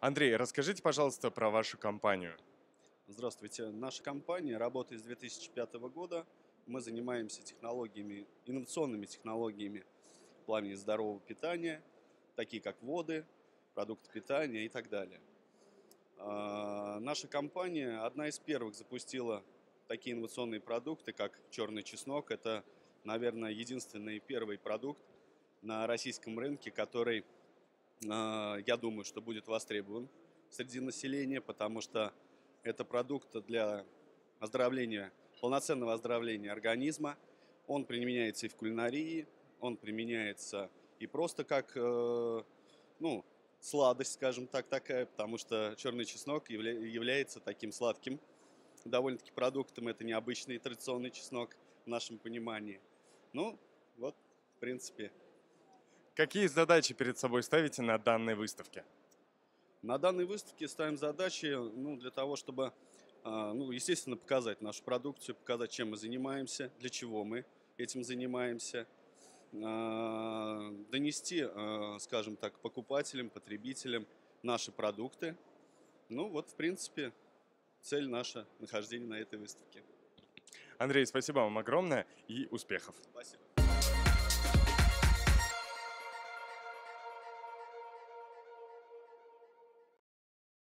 Андрей, расскажите, пожалуйста, про вашу компанию. Здравствуйте. Наша компания работает с 2005 года. Мы занимаемся технологиями, инновационными технологиями в плане здорового питания, такие как воды, продукты питания и так далее. А, Наша компания одна из первых запустила такие инновационные продукты, как черный чеснок. Это, наверное, единственный первый продукт на российском рынке, который, я думаю, что будет востребован среди населения, потому что это продукт для оздоровления, полноценного оздоровления организма. Он применяется и в кулинарии, он применяется и просто как, э, ну, сладость, скажем так, такая, потому что черный чеснок явля- является таким сладким довольно-таки продуктом. Это необычный традиционный чеснок в нашем понимании. Ну, вот, в принципе, Какие задачи перед собой ставите на данной выставке? На данной выставке ставим задачи ну, для того, чтобы, а, ну, естественно, показать нашу продукцию, показать, чем мы занимаемся, для чего мы этим занимаемся, а, донести, а, скажем так, покупателям, потребителям наши продукты. Ну вот, в принципе, цель наша нахождения на этой выставке. Андрей, спасибо вам огромное и успехов. Спасибо.